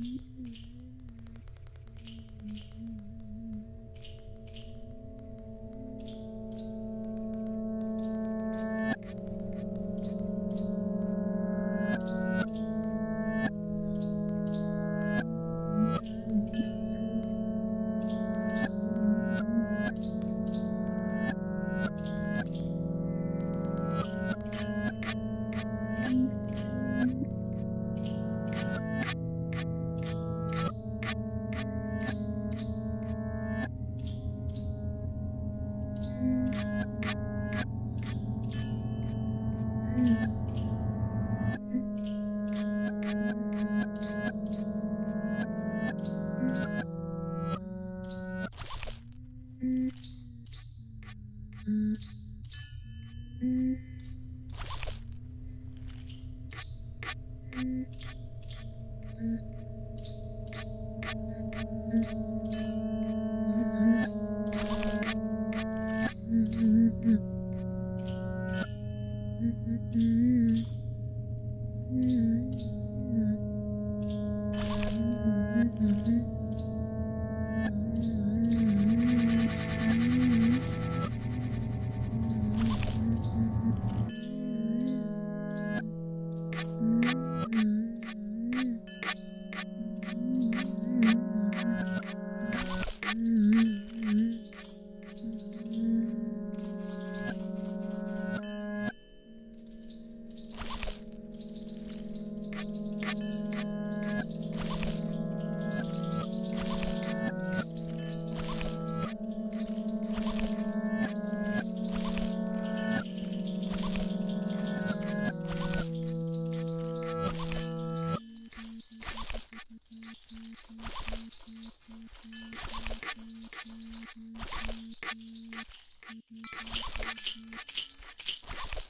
Mm -mm. ハハハハ!